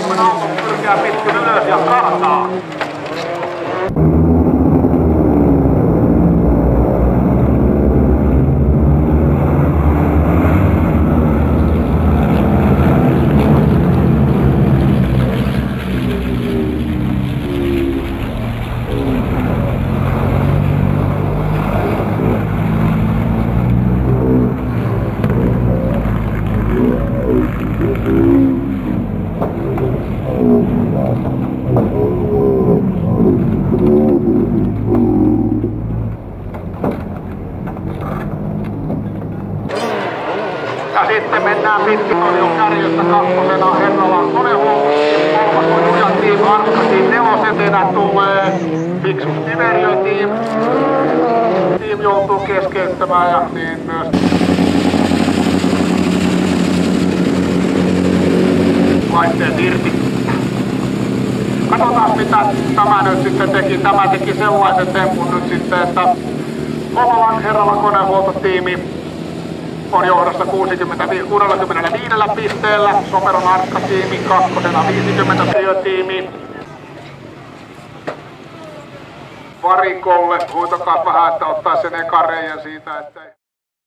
joukkueen auto pyrkää pitkin ylös ja kartaa. Thank you. Ja sitten mennään pitkin torjun kärjestä kakkosena Herralan konehuolto. Kolmas on Jujan tiim, Arska tiim, nelosetenä tulee Fiksus Tiverio tiim. Tiim joutuu keskeyttämään ja niin myös laitteet irti. Katsotaan mitä tämä nyt sitten teki. Tämä teki sellaisen tempun nyt sitten, että Kololan Herrala konehuoltotiimi on johdossa 60, 65 pisteellä, Someron Arska-tiimi kakkosena 50 työtiimi. Varikolle, huitokaa vähän, että ottaa sen ekan reijän siitä, ettei...